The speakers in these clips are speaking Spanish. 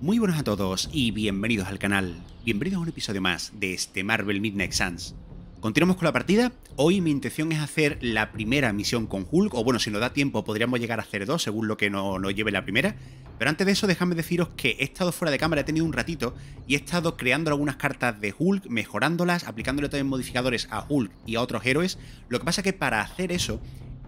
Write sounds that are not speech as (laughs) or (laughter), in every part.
Muy buenos a todos y bienvenidos al canal. Bienvenidos a un episodio más de este Marvel Midnight Suns. Continuamos con la partida. Hoy mi intención es hacer la primera misión con Hulk, o bueno, si nos da tiempo podríamos llegar a hacer dos, según lo que nos no lleve la primera. Pero antes de eso, dejadme deciros que he estado fuera de cámara, he tenido un ratito, y he estado creando algunas cartas de Hulk, mejorándolas, aplicándole también modificadores a Hulk y a otros héroes. Lo que pasa que para hacer eso,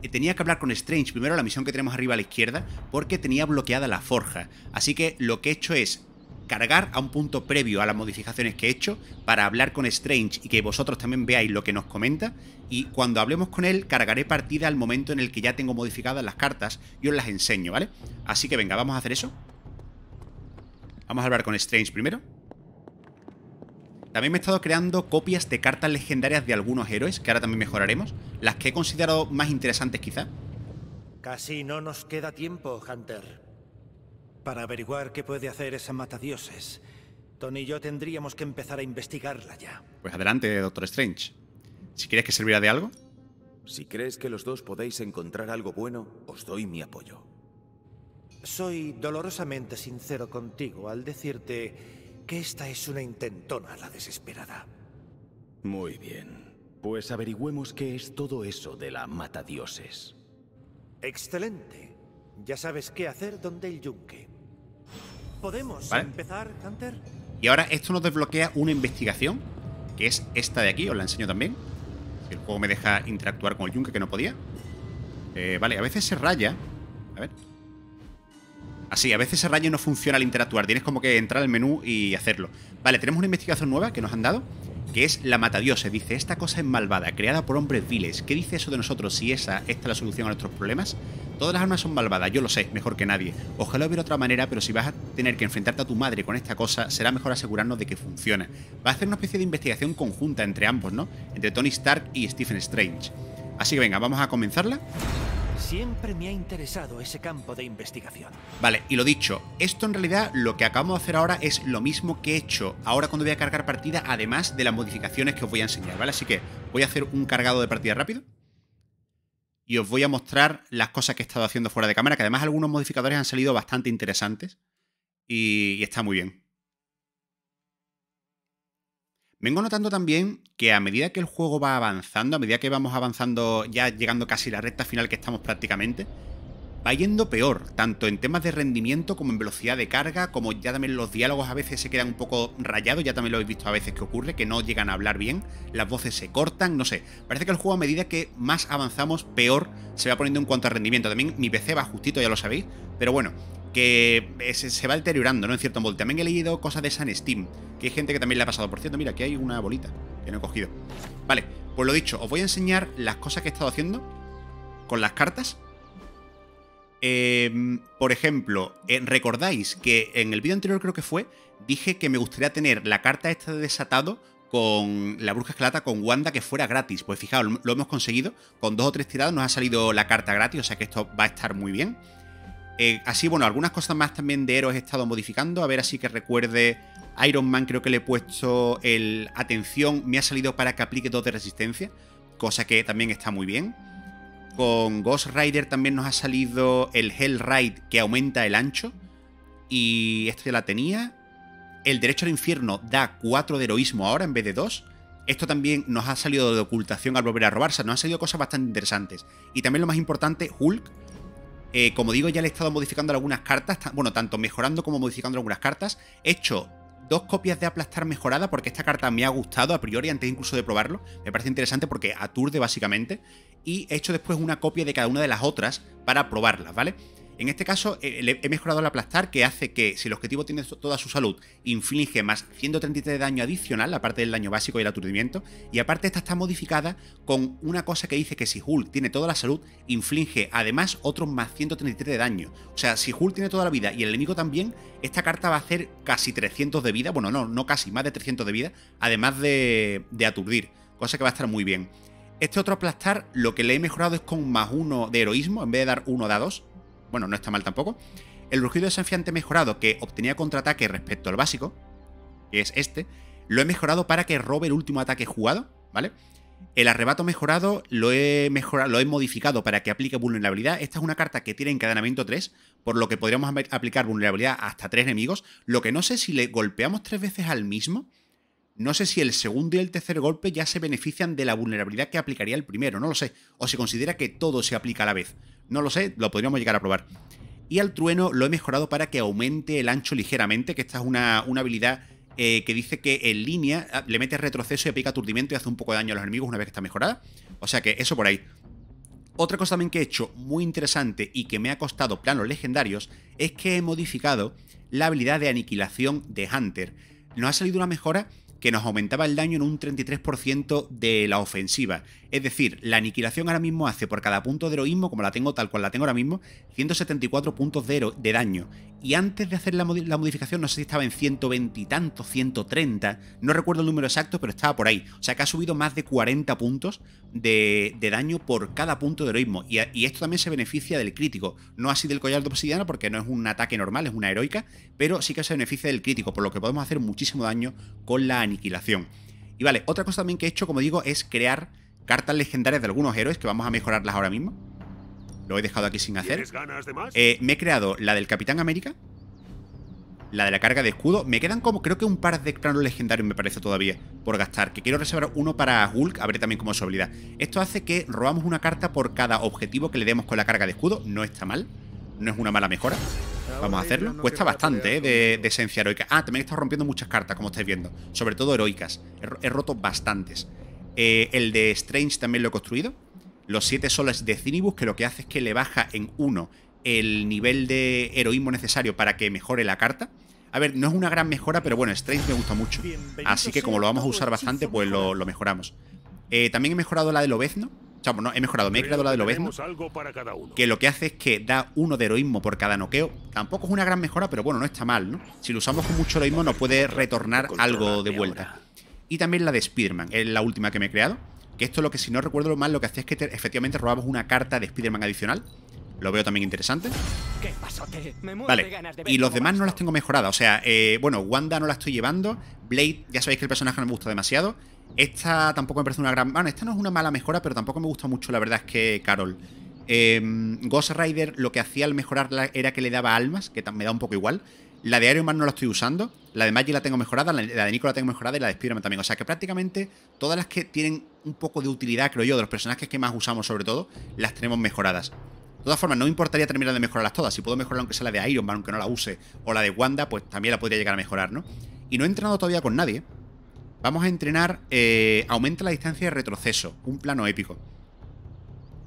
tenía que hablar con Strange primero la misión que tenemos arriba a la izquierda porque tenía bloqueada la forja. Así que lo que he hecho es cargar a un punto previo a las modificaciones que he hecho para hablar con Strange y que vosotros también veáis lo que nos comenta y cuando hablemos con él cargaré partida al momento en el que ya tengo modificadas las cartas y os las enseño, ¿vale? Así que venga, vamos a hacer eso. Vamos a hablar con Strange primero. También me he estado creando copias de cartas legendarias de algunos héroes, que ahora también mejoraremos. Las que he considerado más interesantes quizá. Casi no nos queda tiempo, Hunter. Para averiguar qué puede hacer esa matadioses, Tony y yo tendríamos que empezar a investigarla ya. Pues adelante, Doctor Strange. Si quieres que servirá de algo. Si crees que los dos podéis encontrar algo bueno, os doy mi apoyo. Soy dolorosamente sincero contigo al decirte que esta es una intentona la desesperada. Muy bien. Pues averigüemos qué es todo eso de la matadioses. Excelente. Ya sabes qué hacer donde el yunque. ¿Podemos empezar, Hunter? Y ahora esto nos desbloquea una investigación, que es esta de aquí, os la enseño también. Si el juego me deja interactuar con el yunque, que no podía. Eh, vale, a veces se raya. A ver. Así, a veces ese rayo no funciona al interactuar. Tienes como que entrar al menú y hacerlo. Vale, tenemos una investigación nueva que nos han dado, que es la matadiose. Dice, esta cosa es malvada, creada por hombres viles. ¿Qué dice eso de nosotros si esa esta es la solución a nuestros problemas? Todas las armas son malvadas, yo lo sé, mejor que nadie. Ojalá hubiera otra manera, pero si vas a tener que enfrentarte a tu madre con esta cosa, será mejor asegurarnos de que funciona. Va a hacer una especie de investigación conjunta entre ambos, ¿no? Entre Tony Stark y Stephen Strange. Así que venga, vamos a comenzarla. Siempre me ha interesado ese campo de investigación. Vale, y lo dicho, esto en realidad lo que acabamos de hacer ahora es lo mismo que he hecho ahora cuando voy a cargar partida, además de las modificaciones que os voy a enseñar, ¿vale? Así que voy a hacer un cargado de partida rápido. Y os voy a mostrar las cosas que he estado haciendo fuera de cámara, que además algunos modificadores han salido bastante interesantes. Y, y está muy bien. Vengo notando también que a medida que el juego va avanzando, a medida que vamos avanzando, ya llegando casi a la recta final que estamos prácticamente, va yendo peor, tanto en temas de rendimiento como en velocidad de carga, como ya también los diálogos a veces se quedan un poco rayados, ya también lo habéis visto a veces que ocurre, que no llegan a hablar bien, las voces se cortan, no sé. Parece que el juego a medida que más avanzamos, peor se va poniendo en cuanto a rendimiento. También mi PC va justito, ya lo sabéis, pero bueno, que se, va deteriorando, ¿no? En cierto modo. También he leído cosas de esa Steam, que hay gente que también le ha pasado. Por cierto, mira, aquí hay una bolita que no he cogido. Vale, pues lo dicho, os voy a enseñar las cosas que he estado haciendo con las cartas. Em, por ejemplo, eh, recordáis que en el vídeo anterior creo que fue, dije que me gustaría tener la carta esta de desatado con la bruja escalata con Wanda que fuera gratis. Pues fijaos, lo hemos conseguido. Con dos o tres tiradas nos ha salido la carta gratis, o sea que esto va a estar muy bien. Eh, así, bueno, algunas cosas más también de héroes he estado modificando. A ver, así que recuerde. Iron Man creo que le he puesto el atención. Me ha salido para que aplique dos de resistencia. Cosa que también está muy bien. Con Ghost Rider también nos ha salido el Hell Ride que aumenta el ancho. Y esto ya la tenía. El derecho al infierno da 4 de heroísmo ahora en vez de 2. Esto también nos ha salido de ocultación al volver a robarse. Nos han salido cosas bastante interesantes. Y también lo más importante, Hulk eh, como digo, ya le he estado modificando algunas cartas, bueno, tanto mejorando como modificando algunas cartas. He hecho dos copias de aplastar mejorada porque esta carta me ha gustado a priori antes incluso de probarlo. Me parece interesante porque aturde básicamente. Y he hecho después una copia de cada una de las otras para probarlas, ¿vale? En este caso eh, he mejorado el aplastar que hace que si el objetivo tiene toda su salud, inflige más 133 de daño adicional, aparte del daño básico y el aturdimiento. Y aparte esta está modificada con una cosa que dice que si Hulk tiene toda la salud, inflige además otros más 133 de daño. O sea, si Hulk tiene toda la vida y el enemigo también, esta carta va a hacer casi 300 de vida. Bueno, no, no casi, más de 300 de vida, además de, aturdir. Cosa que va a estar muy bien. Este otro aplastar, lo que le he mejorado es con más uno de heroísmo, en vez de dar uno da dos bueno, no está mal tampoco. El rugido desafiante mejorado que obtenía contraataque respecto al básico, que es este, lo he mejorado para que robe el último ataque jugado, ¿vale? El arrebato mejorado lo he, mejorado, lo he modificado para que aplique vulnerabilidad. Esta es una carta que tiene encadenamiento 3, por lo que podríamos aplicar vulnerabilidad hasta 3 enemigos. Lo que no sé si le golpeamos tres veces al mismo, no sé si el segundo y el tercer golpe ya se benefician de la vulnerabilidad que aplicaría el primero, no lo sé. O se considera que todo se aplica a la vez. No lo sé, lo podríamos llegar a probar. Y al trueno lo he mejorado para que aumente el ancho ligeramente, que esta es una, una habilidad eh, que dice que en línea ah, le mete retroceso y aplica aturdimiento y hace un poco de daño a los enemigos una vez que está mejorada. O sea que eso por ahí. Otra cosa también que he hecho muy interesante y que me ha costado planos legendarios es que he modificado la habilidad de aniquilación de Hunter. Nos ha salido una mejora que nos aumentaba el daño en un 33% de la ofensiva. Es decir, la aniquilación ahora mismo hace por cada punto de heroísmo, como la tengo tal cual la tengo ahora mismo, 174 puntos de, de daño. Y antes de hacer la, modificación, no sé si estaba en 120 y tanto, 130, no recuerdo el número exacto, pero estaba por ahí. O sea que ha subido más de 40 puntos de, daño por cada punto de heroísmo. Y, y, esto también se beneficia del crítico. No así del collar de obsidiana, porque no es un ataque normal, es una heroica, pero sí que se beneficia del crítico, por lo que podemos hacer muchísimo daño con la aniquilación. Y vale, otra cosa también que he hecho, como digo, es crear cartas legendarias de algunos héroes, que vamos a mejorarlas ahora mismo. Lo he dejado aquí sin hacer. Eh, me he creado la del Capitán América. La de la carga de escudo. Me quedan como, creo que un par de cranos legendarios me parece todavía por gastar. Que quiero reservar uno para Hulk, a ver también cómo es su habilidad. Esto hace que robamos una carta por cada objetivo que le demos con la carga de escudo. No está mal. No es una mala mejora. Vamos a hacerlo. Cuesta bastante, ¿eh? De, esencia heroica. Ah, también he estado rompiendo muchas cartas, como estáis viendo. Sobre todo heroicas. He, roto bastantes. Eh, el de Strange también lo he construido los 7 soles de Cinibus, que lo que hace es que le baja en 1 el nivel de heroísmo necesario para que mejore la carta. A ver, no es una gran mejora, pero bueno, Strange me gusta mucho. Así que como lo vamos a usar bastante, pues lo, mejoramos. Eh, también he mejorado la del Obezno. O sea, no, he mejorado, me he creado la del Obezno. Que lo que hace es que da uno de heroísmo por cada noqueo. Tampoco es una gran mejora, pero bueno, no está mal, ¿no? Si lo usamos con mucho heroísmo, nos puede retornar algo de vuelta. Y también la de Spiderman, es la última que me he creado. Que esto lo que, si no recuerdo mal, lo que hacía es que efectivamente robamos una carta de Spider-Man adicional. Lo veo también interesante. vale, y los demás no las tengo mejoradas. O sea, eh, bueno, Wanda no la estoy llevando. Blade, ya sabéis que el personaje no me gusta demasiado. Esta tampoco me parece una gran... Bueno, esta no es una mala mejora, pero tampoco me gusta mucho, la verdad es que Carol. Em, Ghost Rider lo que hacía al mejorarla era que le daba almas, que me da un poco igual. La de Iron Man no la estoy usando. La de Maggie la tengo mejorada, la de Nico la tengo mejorada y la de Spider-Man también. O sea que prácticamente todas las que tienen un poco de utilidad, creo yo, de los personajes que más usamos sobre todo, las tenemos mejoradas. De todas formas, no me importaría terminar de mejorarlas todas. Si puedo mejorar aunque sea la de Iron Man, aunque no la use, o la de Wanda, pues también la podría llegar a mejorar, ¿no? Y no he entrenado todavía con nadie. Vamos a entrenar... Eh, aumenta la distancia de retroceso. Un plano épico.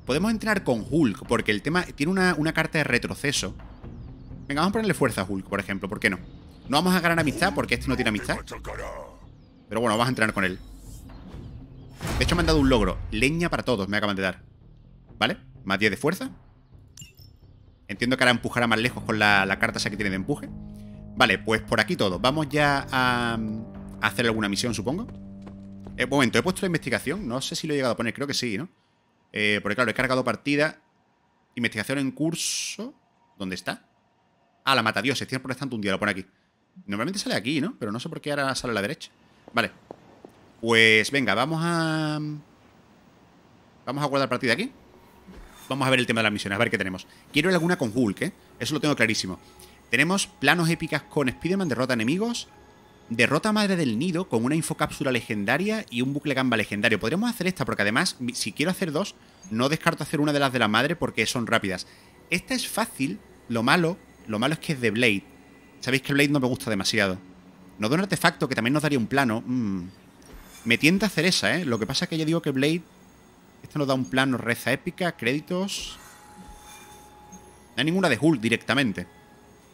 Podemos entrenar con Hulk, porque el tema... Tiene una, una carta de retroceso Venga, vamos a ponerle fuerza a Hulk, por ejemplo. ¿Por qué no? No vamos a ganar amistad porque este no tiene amistad. Pero bueno, vamos a entrenar con él. De hecho, me han dado un logro. Leña para todos, me acaban de dar. ¿Vale? Más 10 de fuerza. Entiendo que ahora empujará más lejos con la, carta esa que tiene de empuje. Vale, pues por aquí todo. Vamos ya a, hacer alguna misión, supongo. Eh, momento, he puesto la investigación. No sé si lo he llegado a poner, creo que sí, ¿no? Eh, porque claro, he cargado partida. Investigación en curso. ¿Dónde está? Ah, la matadioses. Tienes por tanto un día, lo pone aquí. Normalmente sale aquí, ¿no? Pero no sé por qué ahora sale a la derecha. Vale. Pues venga, vamos a... Vamos a guardar partida aquí. Vamos a ver el tema de las misiones, a ver qué tenemos. Quiero alguna con Hulk, ¿eh? Eso lo tengo clarísimo. Tenemos planos épicas con Spider-Man, derrota enemigos. Derrota Madre del Nido con una infocápsula legendaria y un bucle gamba legendario. Podríamos hacer esta porque además, si quiero hacer dos, no descarto hacer una de las de la madre porque son rápidas. Esta es fácil, lo malo lo malo es que es de Blade. Sabéis que Blade no me gusta demasiado. Nos da un artefacto que también nos daría un plano. Mm. Me tienta hacer esa, ¿eh? Lo que pasa es que ya digo que Blade... Esto nos da un plano reza épica, créditos... No hay ninguna de Hulk directamente.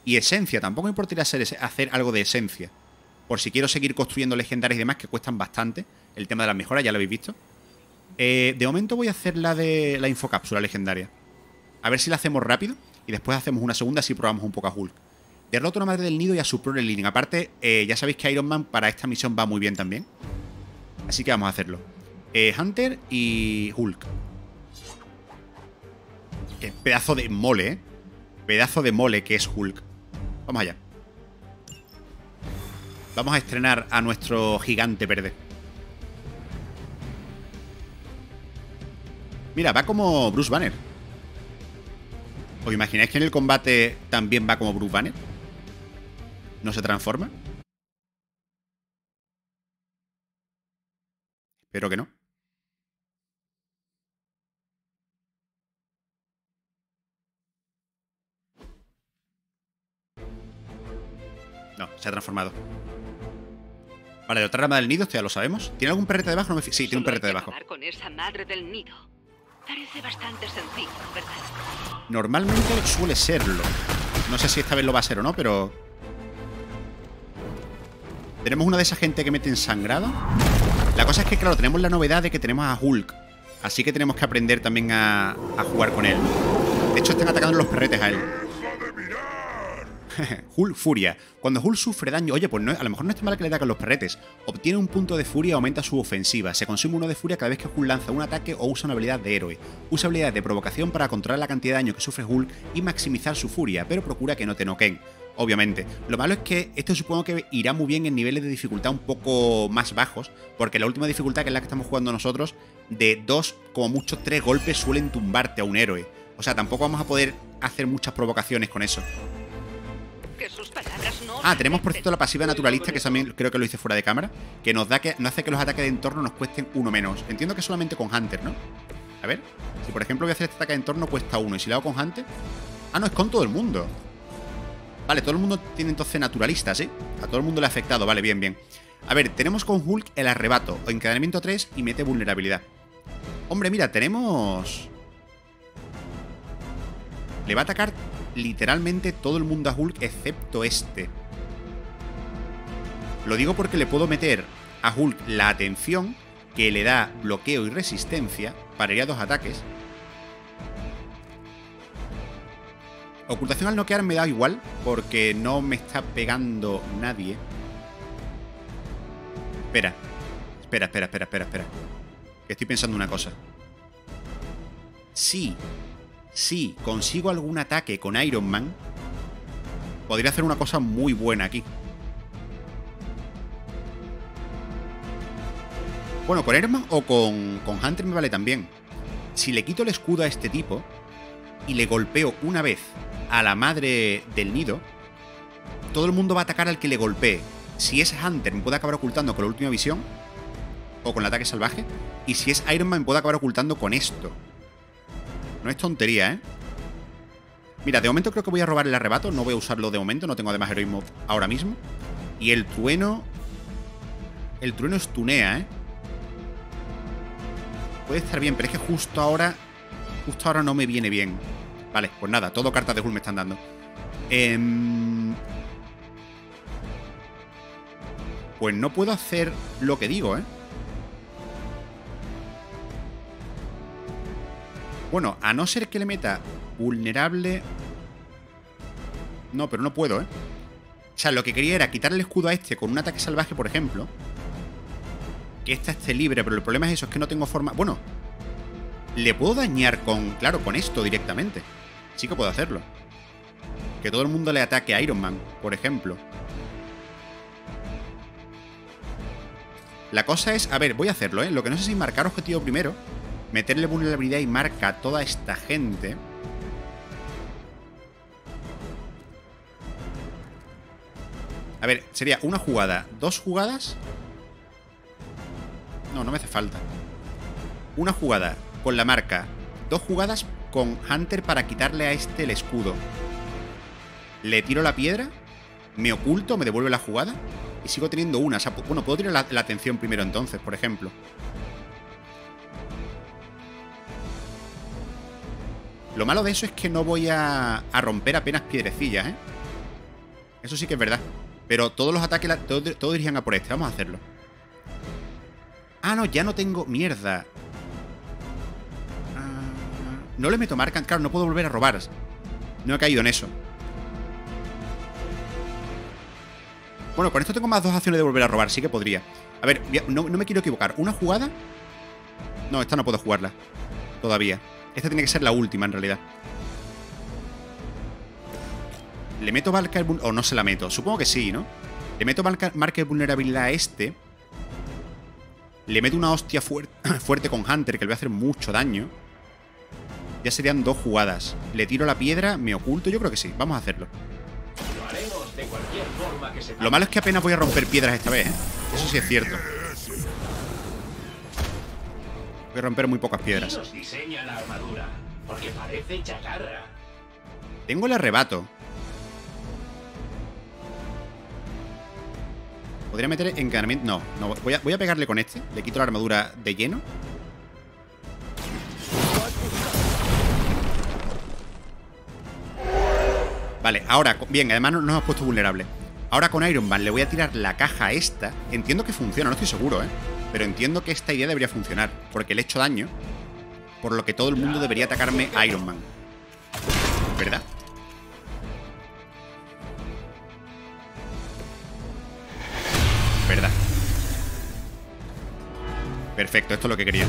Y esencia, tampoco me importaría hacer, hacer algo de esencia. Por si quiero seguir construyendo legendarias y demás, que cuestan bastante. El tema de las mejoras, ya lo habéis visto. Eh, de momento voy a hacer la de la infocápsula legendaria. A ver si la hacemos rápido. Y después hacemos una segunda si probamos un poco a Hulk. Derrota a una madre del nido y a su pro Living. Aparte, eh, ya sabéis que Iron Man para esta misión va muy bien también. Así que vamos a hacerlo. Eh, Hunter y Hulk. Qué pedazo de mole, ¿eh? Pedazo de mole que es Hulk. Vamos allá. Vamos a estrenar a nuestro gigante verde. Mira, va como Bruce Banner. ¿Os imagináis que en el combate también va como Bruce Banner? ¿No se transforma? Espero que no. No, se ha transformado. Vale, de otra rama del nido, esto ya lo sabemos. ¿Tiene algún perrete debajo? No me Sí, tiene un perrete debajo. con esa madre del nido. Parece bastante sencillo, ¿verdad? Normalmente suele serlo. No sé si esta vez lo va a ser o no, pero... Tenemos una de esa gente que mete ensangrado. La cosa es que, claro, tenemos la novedad de que tenemos a Hulk. Así que tenemos que aprender también a, a jugar con él. De hecho, están atacando los perretes a él. (laughs) Hulk Furia. Cuando Hulk sufre daño, oye, pues no- a lo mejor no está mal que le ataquen los perretes. Obtiene un punto de furia y aumenta su ofensiva. Se consume uno de furia cada vez que Hulk lanza un ataque o usa una habilidad de héroe. Usa habilidades de provocación para controlar la cantidad de daño que sufre Hulk y maximizar su furia, pero procura que no te noqueen. Obviamente. Lo malo es que esto supongo que irá muy bien en niveles de dificultad un poco más bajos, porque la última dificultad, que es la que estamos jugando nosotros, de dos, como mucho tres golpes suelen tumbarte a un héroe. O sea, tampoco vamos a poder hacer muchas provocaciones con eso. Que sus palabras no Ah, tenemos por cierto la pasiva naturalista, que también creo que lo hice fuera de cámara, que nos da que no hace que los ataques de entorno nos cuesten uno menos. Entiendo que solamente con Hunter, ¿no? A ver, si por ejemplo voy a hacer este ataque de entorno cuesta uno, y si lo hago con Hunter. Ah, no, es con todo el mundo. Vale, todo el mundo tiene entonces naturalista, ¿sí? A todo el mundo le ha afectado, vale, bien, bien. A ver, tenemos con Hulk el arrebato, o encadenamiento 3 y mete vulnerabilidad. Hombre, mira, tenemos. Le va a atacar literalmente todo el mundo a Hulk excepto este. Lo digo porque le puedo meter a Hulk la atención que le da bloqueo y resistencia para ir dos ataques. Ocultación al noquear me da igual porque no me está pegando nadie. Espera. Espera, espera, espera, espera, espera. Estoy pensando una cosa. Si, si consigo algún ataque con Iron Man, podría hacer una cosa muy buena aquí. Bueno, con Iron Man o con, con Hunter me vale también. Si le quito el escudo a este tipo y le golpeo una vez a la madre del nido, todo el mundo va a atacar al que le golpee. Si es Hunter, me puede acabar ocultando con la última visión o con el ataque salvaje. Y si es Iron Man, me puede acabar ocultando con esto. No es tontería, ¿eh? Mira, de momento creo que voy a robar el arrebato. No voy a usarlo de momento, no tengo además heroísmo ahora mismo. Y el trueno. El trueno estunea, ¿eh? Puede estar bien, pero es que justo ahora. Justo ahora no me viene bien. Vale, pues nada, todo cartas de Hulk me están dando. Em, Pues no puedo hacer lo que digo, ¿eh? Bueno, a no ser que le meta vulnerable... No, pero no puedo, ¿eh? O sea, lo que quería era quitarle el escudo a este con un ataque salvaje, por ejemplo. Que esta esté libre, pero el problema es eso, es que no tengo forma... Bueno, le puedo dañar con... Claro, con esto directamente. Sí que puedo hacerlo. Que todo el mundo le ataque a Iron Man, por ejemplo. La cosa es... A ver, voy a hacerlo, ¿eh? Lo que no sé si marcar objetivo primero. Meterle vulnerabilidad y marca a toda esta gente. A ver, sería una jugada, dos jugadas. No, no me hace falta. Una jugada con la marca, dos jugadas con Hunter para quitarle a este el escudo. Le tiro la piedra, me oculto, me devuelve la jugada y sigo teniendo una. O sea, bueno, puedo tirar la, la atención primero entonces, por ejemplo. Lo malo de eso es que no voy a, romper apenas piedrecillas, ¿eh? Eso sí que es verdad. Pero todos los ataques, todos, todos dirigen a por este. Vamos a hacerlo. Ah, no, ya no tengo... Mierda. Ah, no le meto marca. Claro, no puedo volver a robar. No he caído en eso. Bueno, con esto tengo más dos acciones de volver a robar. Sí que podría. A ver, no, no me quiero equivocar. ¿Una jugada? No, esta no puedo jugarla. Todavía. Esta tiene que ser la última, en realidad. ¿Le meto marca o no se la meto? Supongo que sí, ¿no? Le meto marca, marca de vulnerabilidad a este. Le meto una hostia fuer- (coughs) fuerte con Hunter que le voy a hacer mucho daño. Ya serían dos jugadas. Le tiro la piedra, me oculto. Yo creo que sí. Vamos a hacerlo. Lo malo es que apenas voy a romper piedras esta vez, ¿eh? Eso sí es cierto. Voy a romper muy pocas piedras. Tengo el arrebato. Podría meter encanamiento. No, no. Voy a, voy a pegarle con este. Le quito la armadura de lleno. Vale, ahora, bien, además no nos hemos puesto vulnerable. Ahora con Iron Man le voy a tirar la caja esta. Entiendo que funciona, no estoy seguro, ¿eh? Pero entiendo que esta idea debería funcionar. Porque le he hecho daño. Por lo que todo el mundo debería atacarme a Iron Man. ¿Verdad? Verdad. Perfecto, esto es lo que quería.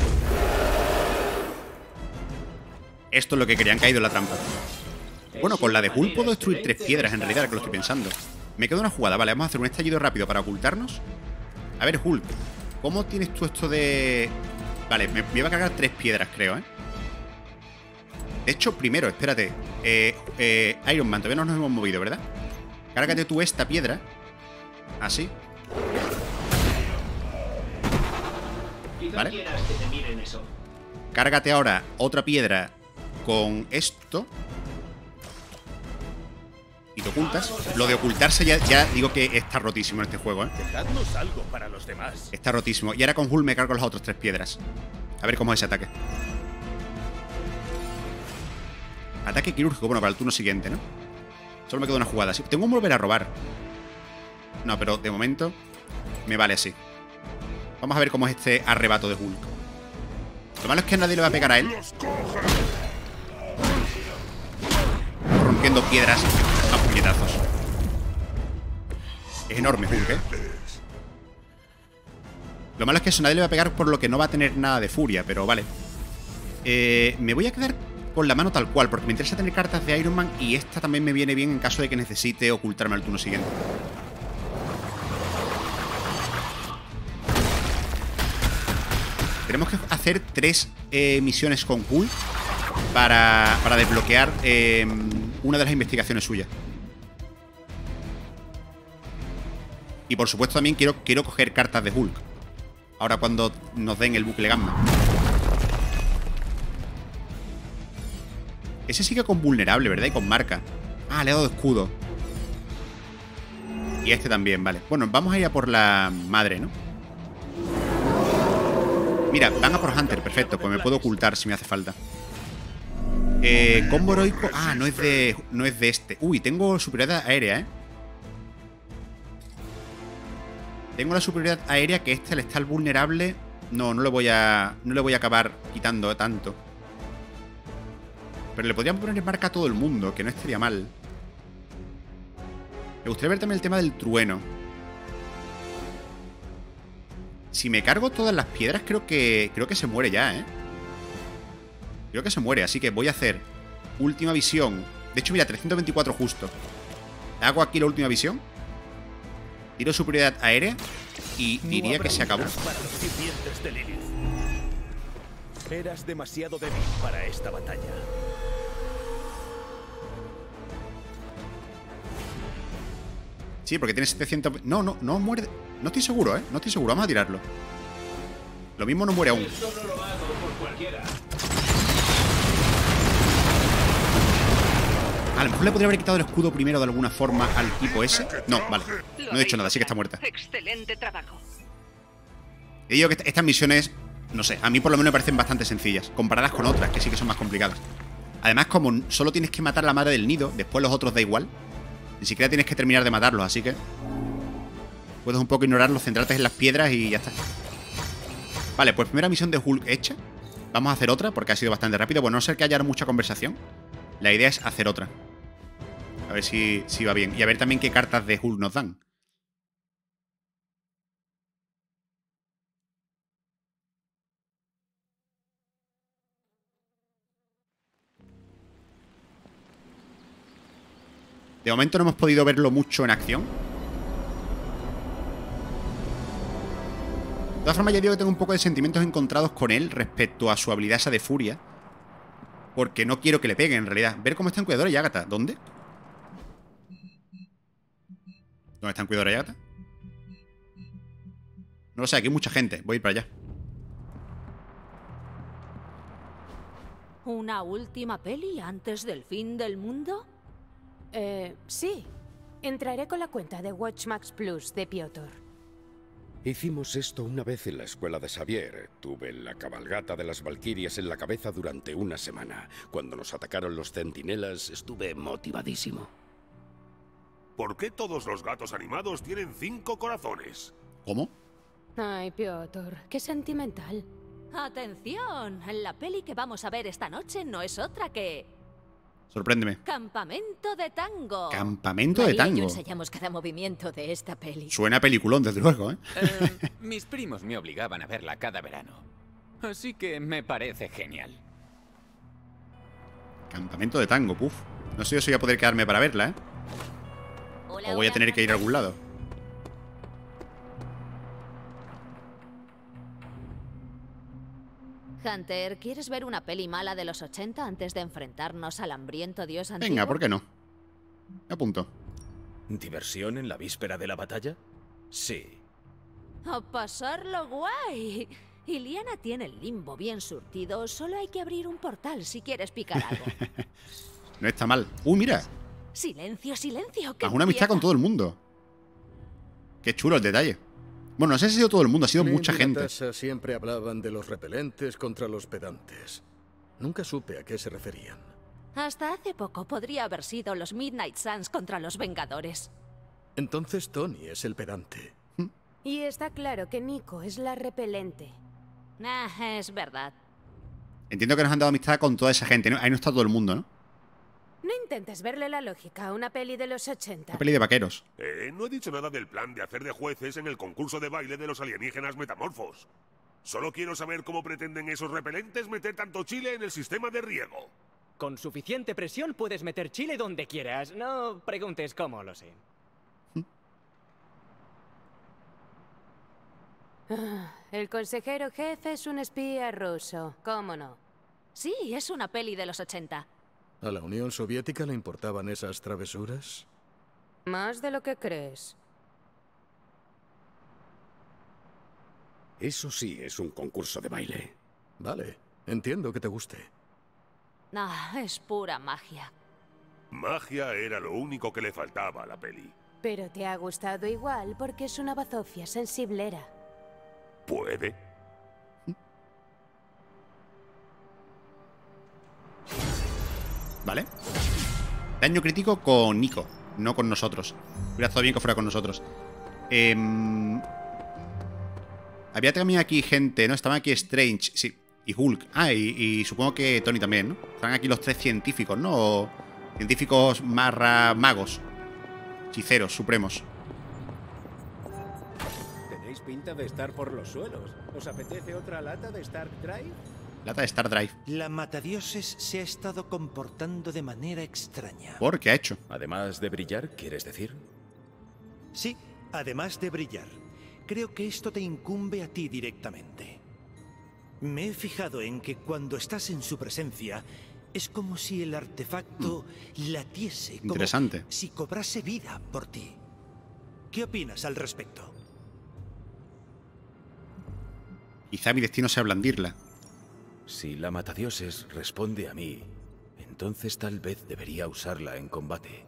Esto es lo que querían, caído en la trampa. Bueno, con la de Hulk puedo destruir tres piedras en realidad, que lo estoy pensando. Me queda una jugada, vale, vamos a hacer un estallido rápido para ocultarnos. A ver, Hulk, ¿cómo tienes tú esto de...? Vale, me, me iba a cargar tres piedras, creo, ¿eh? De hecho, primero, espérate. Eh, eh, Iron Man, todavía no nos hemos movido, ¿verdad? Cárgate tú esta piedra. Así. ¿Vale? Cárgate ahora otra piedra con esto. Y te ocultas. Lo de ocultarse ya, ya digo que está rotísimo en este juego, ¿eh? Dejadnos algo para los demás. Está rotísimo. Y ahora con Hulk me cargo las otras tres piedras. A ver cómo es ese ataque. Ataque quirúrgico, bueno, para el turno siguiente, ¿no? Solo me queda una jugada. Sí, tengo que volver a robar. No, pero de momento me vale así. Vamos a ver cómo es este arrebato de Hulk. Lo malo es que nadie le va a pegar a él. Rompiendo piedras Es enorme Hulk, ¿eh? Lo malo es que eso nadie le va a pegar por lo que no va a tener nada de furia, pero vale. Eh, me voy a quedar con la mano tal cual, porque me interesa tener cartas de Iron Man y esta también me viene bien en caso de que necesite ocultarme al turno siguiente. Tenemos que hacer tres eh, misiones con Hulk para, para desbloquear eh, una de las investigaciones suyas. Y por supuesto también quiero, quiero coger cartas de Hulk. Ahora cuando nos den el bucle gamma. Ese sigue con vulnerable, ¿verdad? Y con marca. Ah, le ha dado escudo. Y este también, vale. Bueno, vamos a ir a por la madre, ¿no? Mira, van a por Hunter, perfecto. Pues me puedo ocultar si me hace falta. Eh, combo heroico. Ah, no es de. No es de este. Uy, tengo superioridad aérea, ¿eh? Tengo la superioridad aérea que este, el estar vulnerable. No, no le voy a. No le voy a acabar quitando tanto. Pero le podrían poner en marca a todo el mundo, que no estaría mal. Me gustaría ver también el tema del trueno. Si me cargo todas las piedras, creo que. Creo que se muere ya, ¿eh? Creo que se muere, así que voy a hacer última visión. De hecho, mira, 324 justo. Hago aquí la última visión. Tiro superioridad aérea. Y diría que se acabó. Para los sirvientes de Lilith. Eras demasiado débil para esta batalla. Sí, porque tiene 700... No, no, no muere... No estoy seguro, ¿eh? No estoy seguro. Vamos a tirarlo. Lo mismo no muere aún. A lo mejor le podría haber quitado el escudo primero de alguna forma al tipo ese. No, vale. No he hecho nada, sí que está muerta. Excelente trabajo. Y digo que est- estas misiones, no sé, a mí por lo menos me parecen bastante sencillas, comparadas con otras, que sí que son más complicadas. Además, como solo tienes que matar a la madre del nido, después los otros da igual. Ni siquiera tienes que terminar de matarlos, así que... Puedes un poco ignorarlos, centrarte en las piedras y ya está. Vale, pues primera misión de Hulk hecha. Vamos a hacer otra, porque ha sido bastante rápido. Bueno, a no ser que haya mucha conversación. La idea es hacer otra. A ver si, si va bien. Y a ver también qué cartas de Hulk nos dan. De momento no hemos podido verlo mucho en acción. De todas formas, ya digo que tengo un poco de sentimientos encontrados con él respecto a su habilidad esa de furia. Porque no quiero que le peguen, en realidad. Ver cómo está en Cuidadora y Agatha. ¿Dónde? ¿Dónde está en Cuidadora y Agatha? No lo sé, aquí hay mucha gente. Voy a ir para allá. ¿Una última peli antes del fin del mundo? Eh, sí. Entraré con la cuenta de Watchmax Plus de Piotr. Hicimos esto una vez en la escuela de Xavier. Tuve la cabalgata de las Valquirias en la cabeza durante una semana. Cuando nos atacaron los centinelas, estuve motivadísimo. ¿Por qué todos los gatos animados tienen cinco corazones? ¿Cómo? Ay, Piotr, qué sentimental. ¡Atención! La peli que vamos a ver esta noche no es otra que... Sorpréndeme. Campamento de Tango. Campamento de María y yo tango. enseñamos cada movimiento de esta peli. Suena peliculón, desde luego, ¿eh? Eh, mis primos me obligaban a verla cada verano. Así que me parece genial. Campamento de tango, puf. No sé yo si voy a poder quedarme para verla, ¿eh? O voy a tener que ir a algún lado. Hunter, ¿quieres ver una peli mala de los 80 antes de enfrentarnos al hambriento dios antiguo? Venga, ¿por qué no? Me apunto. ¿Diversión en la víspera de la batalla? Sí. A pasarlo guay. Iliana tiene el limbo bien surtido. Solo hay que abrir un portal si quieres picar algo. (laughs) No está mal. ¡Uh, mira! Silencio, silencio. Haz una amistad con todo el mundo. Qué chulo el detalle. Bueno, no sé si ha sido todo el mundo, ha sido mucha gente. Siempre hablaban de los repelentes contra los pedantes. Nunca supe a qué se referían. Hasta hace poco podría haber sido los Midnight Suns contra los Vengadores. Entonces Tony es el pedante. Y está claro que Nico es la repelente. Ah, es verdad. Entiendo que nos han dado amistad con toda esa gente, ¿no? Ahí no está todo el mundo, ¿no? No intentes verle la lógica a una peli de los 80. Una peli de vaqueros. Eh, no he dicho nada del plan de hacer de jueces en el concurso de baile de los alienígenas metamorfos. Solo quiero saber cómo pretenden esos repelentes meter tanto chile en el sistema de riego. Con suficiente presión puedes meter chile donde quieras. No preguntes cómo lo sé. Ah, El consejero jefe es un espía ruso. ¿Cómo no? Sí, es una peli de los 80. ¿A la Unión Soviética le importaban esas travesuras? Más de lo que crees. Eso sí es un concurso de baile. Vale, entiendo que te guste. Ah, es pura magia. Magia era lo único que le faltaba a la peli. Pero te ha gustado igual porque es una bazofia sensiblera. ¿Puede? ¿Vale? Daño crítico con Nico, no con nosotros. Hubiera estado bien que fuera con nosotros. Em, había también aquí gente, ¿no? Estaban aquí Strange, sí. Y Hulk. Ah, y, supongo que Tony también, ¿no? Están aquí los tres científicos, ¿no? Científicos magos. Hechiceros supremos. Tenéis pinta de estar por los suelos. ¿Os apetece otra lata de Stark Drive? Lata de Star Drive. La matadioses se ha estado comportando de manera extraña. ¿Por qué ha hecho? Además de brillar, ¿quieres decir? Sí, además de brillar. Creo que esto te incumbe a ti directamente. Me he fijado en que cuando estás en su presencia, es como si el artefacto latiese, como Interesante. si cobrase vida por ti. ¿Qué opinas al respecto? Quizá mi destino sea blandirla. Si la matadioses responde a mí, entonces tal vez debería usarla en combate.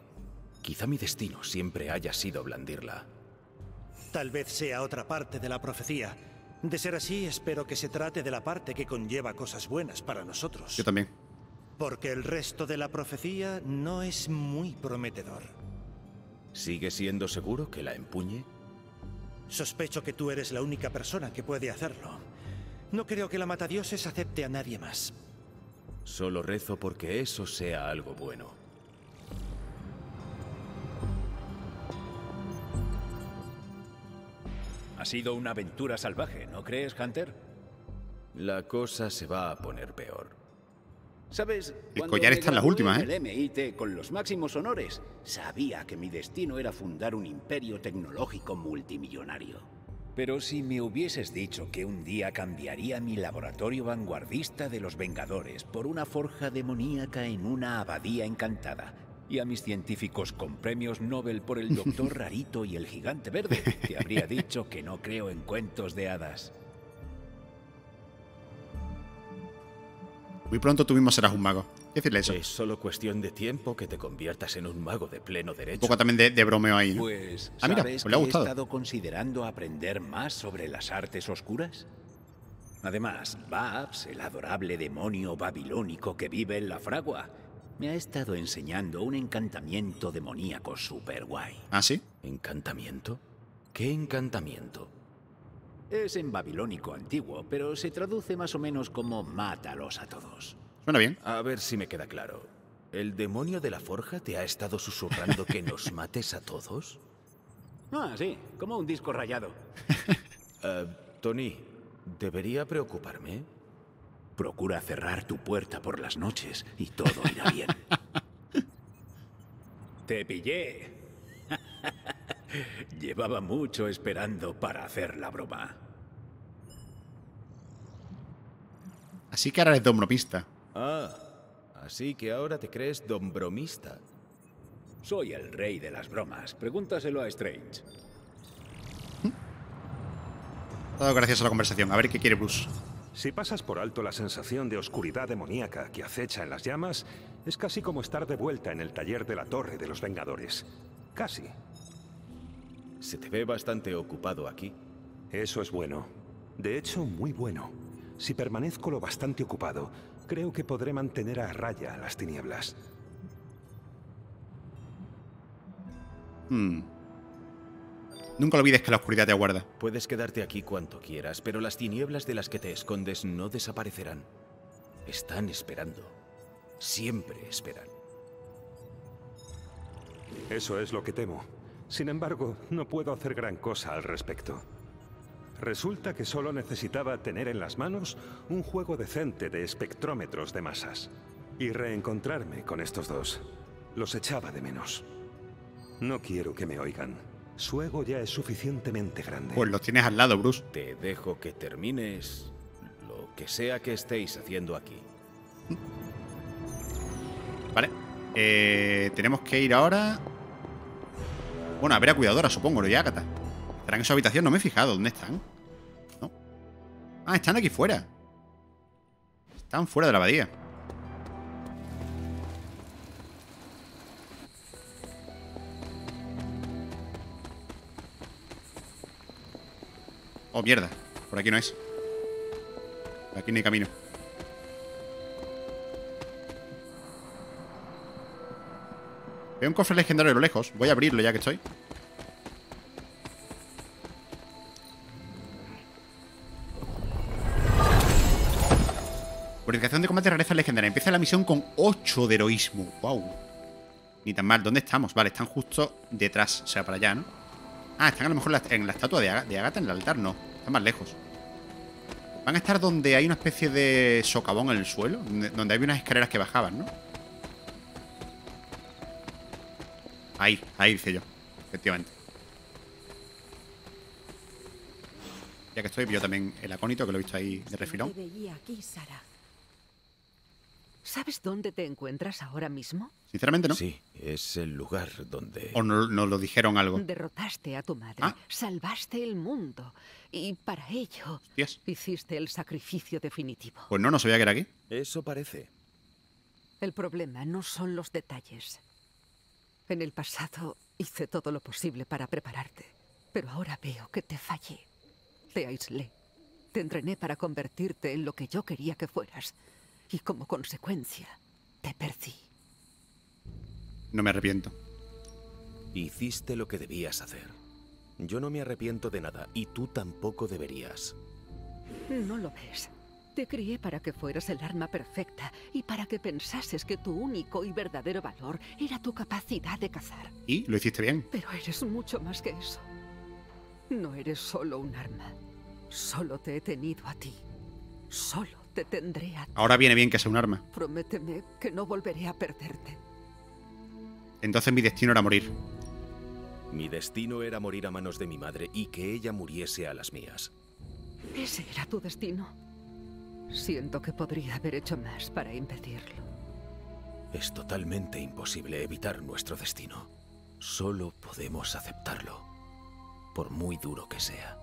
Quizá mi destino siempre haya sido blandirla. Tal vez sea otra parte de la profecía. De ser así, espero que se trate de la parte que conlleva cosas buenas para nosotros. Yo también. Porque el resto de la profecía no es muy prometedor. ¿Sigue siendo seguro que la empuñe? Sospecho que tú eres la única persona que puede hacerlo. No creo que la matadioses acepte a nadie más. Solo rezo porque eso sea algo bueno. Ha sido una aventura salvaje, ¿no crees, Hunter? La cosa se va a poner peor. ¿Sabes? El Cuando collar está en las últimas, ¿eh? El MIT con los máximos honores. Sabía que mi destino era fundar un imperio tecnológico multimillonario. Pero si me hubieses dicho que un día cambiaría mi laboratorio vanguardista de los Vengadores por una forja demoníaca en una abadía encantada, y a mis científicos con premios Nobel por el Doctor (laughs) Rarito y el Gigante Verde, te habría dicho que no creo en cuentos de hadas. Muy pronto tú mismo serás un mago. ¿Qué decirle eso? Es solo cuestión de tiempo que te conviertas en un mago de pleno Un derecho. poco también de, de bromeo ahí, ¿no? Pues, ah, mira, ¿sabes pues le ha que he gustado. estado considerando aprender más sobre las artes oscuras? Además, Babs, el adorable demonio babilónico que vive en la fragua, me ha estado enseñando un encantamiento demoníaco super guay. ¿Ah, sí? ¿Encantamiento? ¿Qué encantamiento? Es en babilónico antiguo, pero se traduce más o menos como mátalos a todos. Suena bien. A ver si me queda claro. ¿El demonio de la forja te ha estado susurrando que nos (laughs) mates a todos? Ah, sí, como un disco rayado. (laughs) Eh, Tony, ¿debería preocuparme? Procura cerrar tu puerta por las noches y todo irá bien. (laughs) Te pillé. Llevaba mucho esperando para hacer la broma. Así que ahora eres dombromista. Ah, así que ahora te crees don bromista. Soy el rey de las bromas. Pregúntaselo a Strange. Todo gracias a la conversación. A ver qué quiere Bruce. Si pasas por alto la sensación de oscuridad demoníaca que acecha en las llamas, es casi como estar de vuelta en el taller de la Torre de los Vengadores. Casi. Se te ve bastante ocupado aquí. Eso es bueno. De hecho, muy bueno. Si permanezco lo bastante ocupado, creo que podré mantener a raya las tinieblas. Hmm. Nunca olvides que la oscuridad te aguarda. Puedes quedarte aquí cuanto quieras, pero las tinieblas de las que te escondes no desaparecerán. Están esperando. Siempre esperan. Eso es lo que temo. Sin embargo, no puedo hacer gran cosa al respecto. Resulta que solo necesitaba tener en las manos un juego decente de espectrómetros de masas. Y reencontrarme con estos dos. Los echaba de menos. No quiero que me oigan. Su ego ya es suficientemente grande. Pues los tienes al lado, Bruce. Te dejo que termines lo que sea que estéis haciendo aquí. Vale. Eh, tenemos que ir ahora. Bueno, a ver a cuidadora, supongo, lo y Agatha. ¿Estarán en su habitación? No me he fijado. ¿Dónde están? No. Ah, están aquí fuera. Están fuera de la abadía. Oh, mierda. Por aquí no es. Por aquí no hay camino. Veo un cofre legendario a lo lejos. Voy a abrirlo ya que estoy. Purificación de combate rareza legendaria. Empieza la misión con 8 de heroísmo. Wow. Ni tan mal. ¿Dónde estamos? Vale, están justo detrás. O sea, para allá, ¿no? Ah, están a lo mejor en la estatua de, Aga- de Agatha en el altar. No, están más lejos. Van a estar donde hay una especie de socavón en el suelo. Donde, había unas escaleras que bajaban, ¿no? Ahí, ahí dice yo. Efectivamente. Ya que estoy, yo también el acónito, que lo he visto ahí de refilón. Aquí, Sara. ¿Sabes dónde te encuentras ahora mismo? Sinceramente, ¿no? Sí, es el lugar donde... O no- nos lo dijeron algo. Derrotaste a tu madre, Ah. salvaste el mundo y para ello Hostias. hiciste el sacrificio definitivo. Pues no, no sabía que era aquí. Eso parece. El problema no son los detalles. En el pasado hice todo lo posible para prepararte, pero ahora veo que te fallé. Te aislé. Te entrené para convertirte en lo que yo quería que fueras. Y como consecuencia, te perdí. No me arrepiento. Hiciste lo que debías hacer. Yo no me arrepiento de nada y tú tampoco deberías. No lo ves. Te crié para que fueras el arma perfecta y para que pensases que tu único y verdadero valor era tu capacidad de cazar. Y lo hiciste bien. Pero eres mucho más que eso. No eres solo un arma. Solo te he tenido a ti. Solo te tendré a ti. Ahora viene bien que sea un arma. Prométeme que no volveré a perderte. Entonces mi destino era morir. Mi destino era morir a manos de mi madre y que ella muriese a las mías. Ese era tu destino. Siento que podría haber hecho más para impedirlo. Es totalmente imposible evitar nuestro destino. Solo podemos aceptarlo, por muy duro que sea.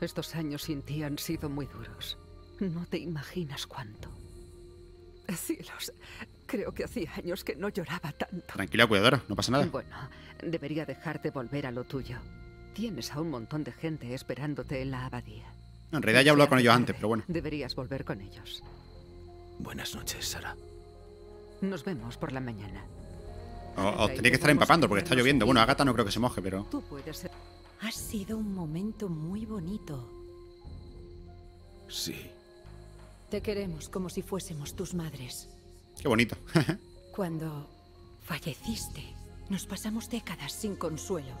Estos años sin ti han sido muy duros. No te imaginas cuánto. Cielos, creo que hacía años que no lloraba tanto. Tranquila, cuidadora, no pasa nada. Bueno, debería dejarte volver a lo tuyo. Tienes a un montón de gente esperándote en la abadía. En realidad ya he hablado con ellos antes, pero bueno. Deberías volver con ellos. Buenas noches, Sara. Nos vemos por la mañana. O- Os tenía que estar empapando porque está lloviendo. Bueno, Agatha no creo que se moje, pero... Tú puedes ser... Ha sido un momento muy bonito. Sí. Te queremos como si fuésemos tus madres. Qué bonito. (laughs) Cuando falleciste, nos pasamos décadas sin consuelo.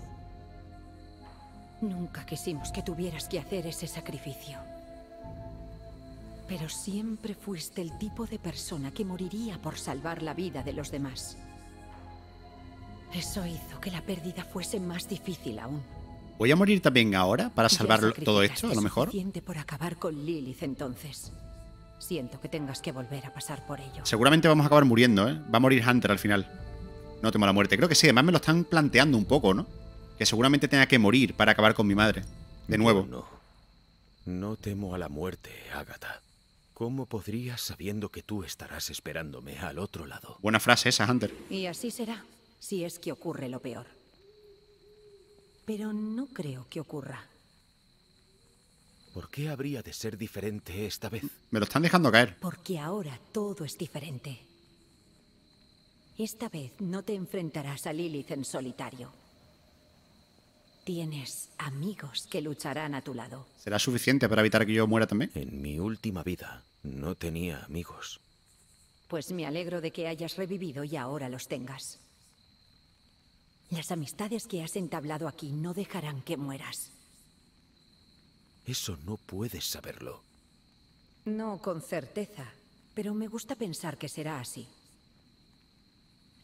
Nunca quisimos que tuvieras que hacer ese sacrificio. Pero siempre fuiste el tipo de persona que moriría por salvar la vida de los demás. Eso hizo que la pérdida fuese más difícil aún. ¿Voy a morir también ahora para salvar todo esto, a lo mejor? suficiente por acabar con Lilith entonces. Siento que tengas que volver a pasar por ello. Seguramente vamos a acabar muriendo, ¿eh? Va a morir Hunter al final. No temo la muerte. Creo que sí, además me lo están planteando un poco, ¿no? Que seguramente tenga que morir para acabar con mi madre. De nuevo. No. No temo a la muerte, Agatha. ¿Cómo podrías sabiendo que tú estarás esperándome al otro lado? Buena frase esa, Hunter. Y así será, si es que ocurre lo peor. Pero no creo que ocurra. ¿Por qué habría de ser diferente esta vez? Me lo están dejando caer. Porque ahora todo es diferente. Esta vez no te enfrentarás a Lilith en solitario. Tienes amigos que lucharán a tu lado. ¿Será suficiente para evitar que yo muera también? En mi última vida no tenía amigos. Pues me alegro de que hayas revivido y ahora los tengas. Las amistades que has entablado aquí no dejarán que mueras. Eso no puedes saberlo. No con certeza, pero me gusta pensar que será así.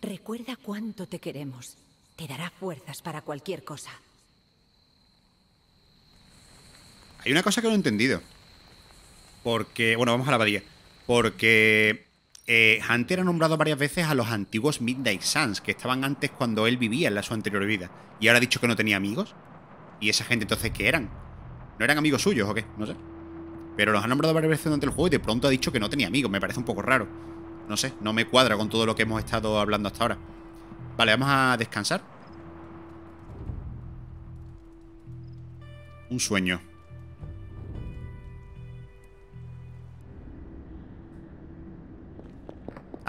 Recuerda cuánto te queremos. Te dará fuerzas para cualquier cosa. Hay una cosa que no he entendido. Porque, bueno, vamos a la abadía. Porque eh, Hunter ha nombrado varias veces a los antiguos Midnight Suns, que estaban antes cuando él vivía en la su anterior vida. Y ahora ha dicho que no tenía amigos. ¿Y esa gente entonces qué eran? ¿No eran amigos suyos o qué? No sé. Pero los ha nombrado varias veces durante el juego y de pronto ha dicho que no tenía amigos. Me parece un poco raro. No sé, no me cuadra con todo lo que hemos estado hablando hasta ahora. Vale, vamos a descansar. Un sueño.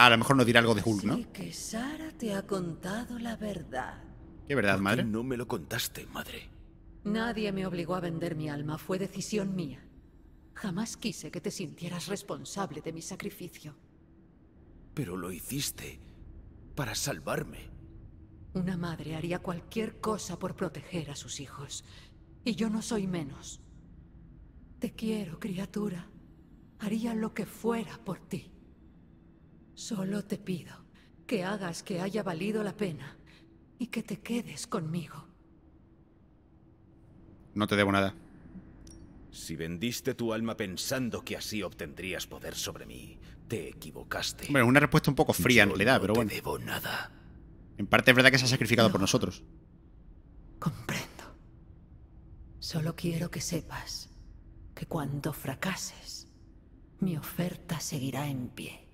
Ah, a lo mejor nos dirá algo de Hulk, ¿no? Así que Sara te ha contado la verdad. ¿Qué verdad, ¿Por qué madre? no me lo contaste, madre? Nadie me obligó a vender mi alma, fue decisión mía. Jamás quise que te sintieras responsable de mi sacrificio. Pero lo hiciste para salvarme. Una madre haría cualquier cosa por proteger a sus hijos. Y yo no soy menos. Te quiero, criatura. Haría lo que fuera por ti. Solo te pido que hagas que haya valido la pena y que te quedes conmigo. No te debo nada. Si vendiste tu alma pensando que así obtendrías poder sobre mí, te equivocaste. Hombre, es una respuesta un poco fría en realidad, no pero te bueno. debo nada. En parte es verdad que se ha sacrificado por nosotros. Solo quiero que sepas que cuando fracases, mi oferta seguirá en pie.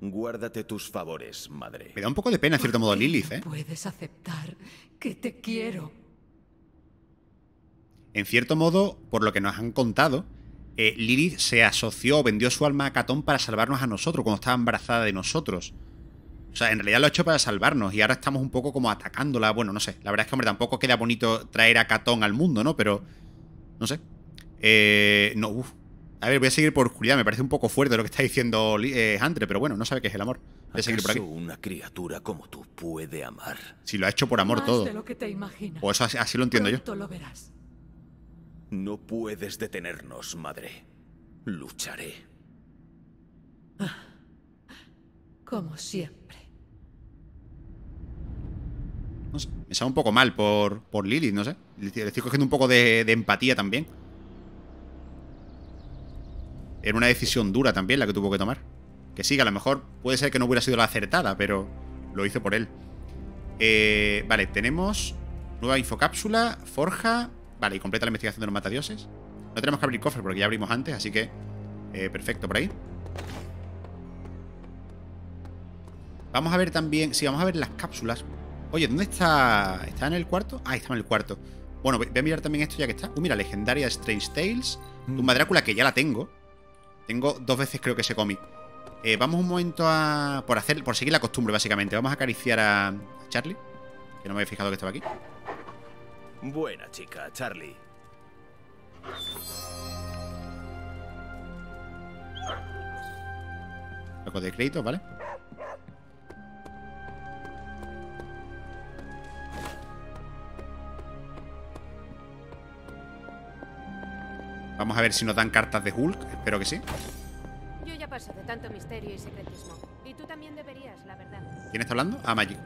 Guárdate tus favores, madre. Me da un poco de pena, en cierto modo, Lilith, ¿eh? Puedes aceptar que te quiero. En cierto modo, por lo que nos han contado, eh, Lilith se asoció o vendió su alma a Catón para salvarnos a nosotros cuando estaba embarazada de nosotros. O sea, en realidad lo ha hecho para salvarnos y ahora estamos un poco como atacándola. Bueno, no sé. La verdad es que, hombre, tampoco queda bonito traer a Catón al mundo, ¿no? Pero, no sé. Eh, no, uff. A ver, voy a seguir por oscuridad. Me parece un poco fuerte lo que está diciendo eh, Hunter, pero bueno, no sabe qué es el amor. Voy a seguir por aquí. ¿Acaso una criatura como tú puede amar? Si lo ha hecho por amor Más todo. de lo que te imaginas. O eso así, así lo entiendo yo. Pronto lo verás. No puedes detenernos, madre. Lucharé. Como siempre. No sé, me sabe un poco mal por, por Lilith, no sé. Le estoy cogiendo un poco de, de empatía también. Era una decisión dura también la que tuvo que tomar. Que sí, que a lo mejor puede ser que no hubiera sido la acertada, pero lo hice por él. Eh, vale, tenemos nueva infocápsula, forja. Vale, y completa la investigación de los matadioses. No tenemos que abrir cofres porque ya abrimos antes, así que eh, perfecto por ahí. Vamos a ver también... Sí, vamos a ver las cápsulas. Oye, ¿dónde está? ¿Está en el cuarto? Ah, está en el cuarto. Bueno, voy a mirar también esto ya que está. Uh, mira, legendaria Strange Tales. Tumba Drácula, que ya la tengo. Tengo dos veces creo que ese cómic. Eh, vamos un momento a... Por hacer, por seguir la costumbre, básicamente. Vamos a acariciar a Charlie. Que no me había fijado que estaba aquí. Buena chica, Charlie. Loco de crédito, ¿vale? Vamos a ver si nos dan cartas de Hulk. Espero que sí. Yo ya paso de tanto misterio y secretismo. Y tú también deberías, la verdad. ¿Quién está hablando? Ah, Magic.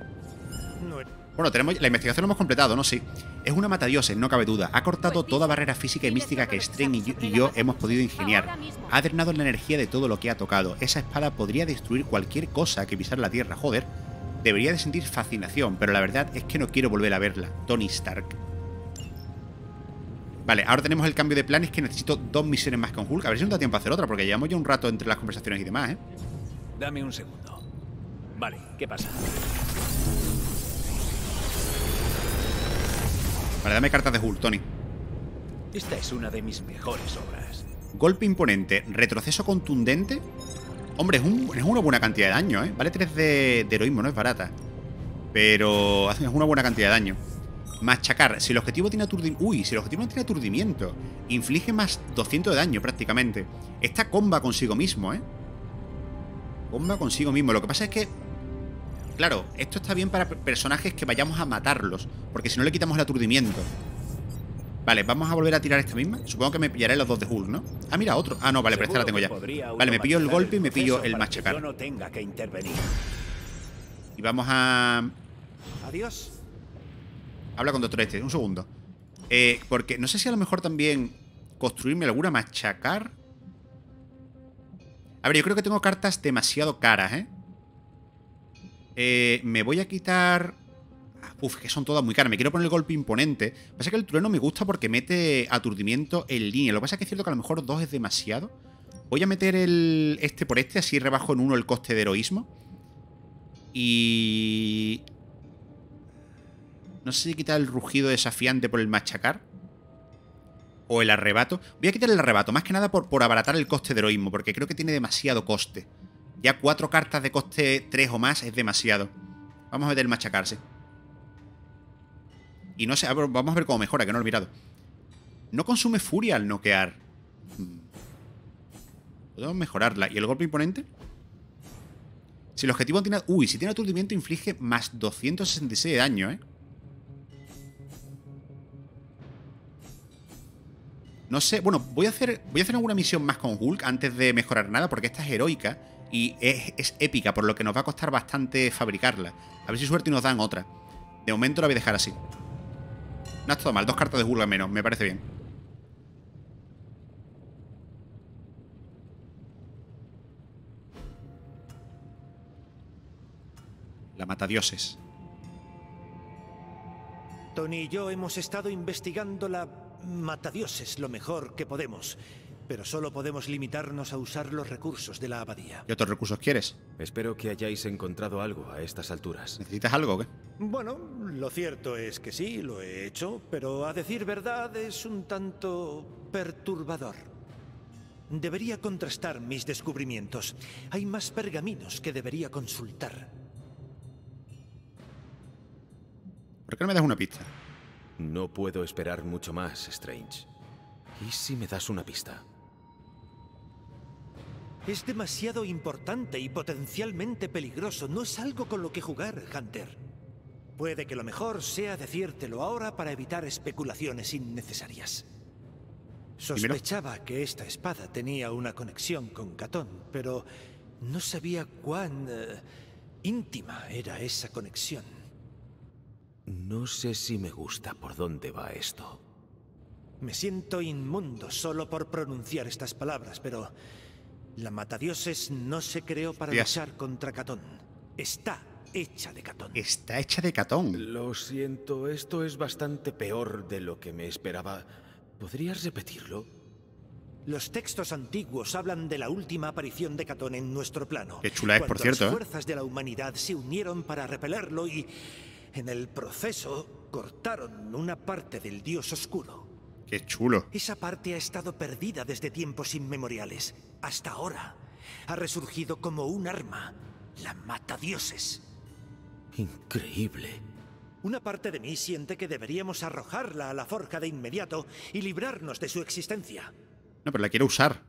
Bueno, tenemos la investigación lo hemos completado, ¿no? Sí. Es una matadioses, no cabe duda. Ha cortado toda barrera física y mística que Strange y yo, y yo hemos podido ingeniar. Ha drenado la energía de todo lo que ha tocado. Esa espada podría destruir cualquier cosa que pisara la Tierra, joder. Debería de sentir fascinación, pero la verdad es que no quiero volver a verla. Tony Stark. Vale, ahora tenemos el cambio de planes que necesito dos misiones más con Hulk. A ver si nos da tiempo a hacer otra, porque llevamos ya un rato entre las conversaciones y demás, ¿eh? Dame un segundo. Vale, ¿qué pasa? Vale, dame cartas de Hulk, Tony. Esta es una de mis mejores obras. Golpe imponente, retroceso contundente. Hombre, es, un, es una buena cantidad de daño, ¿eh? Vale 3 de, de heroísmo, no es barata. Pero es una buena cantidad de daño. Machacar. Si el objetivo tiene aturdimiento... Uy, si el objetivo no tiene aturdimiento. Inflige más 200 de daño prácticamente. Esta comba consigo mismo, ¿eh? Comba consigo mismo. Lo que pasa es que... Claro, esto está bien para personajes que vayamos a matarlos. Porque si no le quitamos el aturdimiento. Vale, vamos a volver a tirar esta misma. Supongo que me pillaré los dos de Hulk, ¿no? Ah, mira, otro. Ah, no, vale, pero esta la tengo ya. Vale, me pillo el golpe y me pillo el machacar. no tenga que intervenir. Y vamos a... Adiós. Habla con Doctor Este, un segundo. Eh, porque no sé si a lo mejor también construirme alguna machacar. A ver, yo creo que tengo cartas demasiado caras, ¿eh? eh me voy a quitar... Uf, que son todas muy caras. Me quiero poner el golpe imponente. Pasa que el trueno me gusta porque mete aturdimiento en línea. Lo que pasa es que es cierto que a lo mejor dos es demasiado. Voy a meter el este por este, así rebajo en uno el coste de heroísmo. Y... No sé si quitar el rugido desafiante por el machacar. O el arrebato. Voy a quitar el arrebato, más que nada por, por abaratar el coste de heroísmo, porque creo que tiene demasiado coste. Ya cuatro cartas de coste 3 o más es demasiado. Vamos a meter el machacarse. Y no sé, vamos a ver cómo mejora, que no lo he mirado. No consume furia al noquear. Hmm. Podemos mejorarla. ¿Y el golpe imponente? Si el objetivo tiene... Uy, si tiene aturdimiento inflige más 266 de daño, ¿eh? No sé, bueno, voy a hacer voy a hacer alguna misión más con Hulk antes de mejorar nada, porque esta es heroica y es, épica, por lo que nos va a costar bastante fabricarla. A ver si suerte y nos dan otra. De momento la voy a dejar así. No ha estado mal, dos cartas de Hulk al menos, me parece bien. La mata dioses. Tony y yo hemos estado investigando la matadioses lo mejor que podemos, pero solo podemos limitarnos a usar los recursos de la abadía. ¿Qué otros recursos quieres? Espero que hayáis encontrado algo a estas alturas. ¿Necesitas algo o qué? Bueno, lo cierto es que sí, lo he hecho, pero a decir verdad es un tanto perturbador. Debería contrastar mis descubrimientos. Hay más pergaminos que debería consultar. ¿Por qué no me das una pista? No puedo esperar mucho más, Strange. ¿Y si me das una pista? Es demasiado importante y potencialmente peligroso. No es algo con lo que jugar, Hunter. Puede que lo mejor sea decírtelo ahora para evitar especulaciones innecesarias. Sospechaba que esta espada tenía una conexión con Catón, pero no sabía cuán eh, íntima era esa conexión. No sé si me gusta por dónde va esto. Me siento inmundo solo por pronunciar estas palabras, pero la Matadioses no se creó para Dios. luchar contra Catón. Está hecha de Catón. Está hecha de catón. Lo siento, esto es bastante peor de lo que me esperaba. ¿Podrías repetirlo? Los textos antiguos hablan de la última aparición de Catón en nuestro plano. Qué chula es, por cierto, ¿eh? Las fuerzas de la humanidad se unieron para repelerlo y, en el proceso, cortaron una parte del dios oscuro. Qué chulo. Esa parte ha estado perdida desde tiempos inmemoriales. Hasta ahora ha resurgido como un arma, la matadioses. Increíble. Una parte de mí siente que deberíamos arrojarla a la forja de inmediato y librarnos de su existencia. No, pero la quiero usar.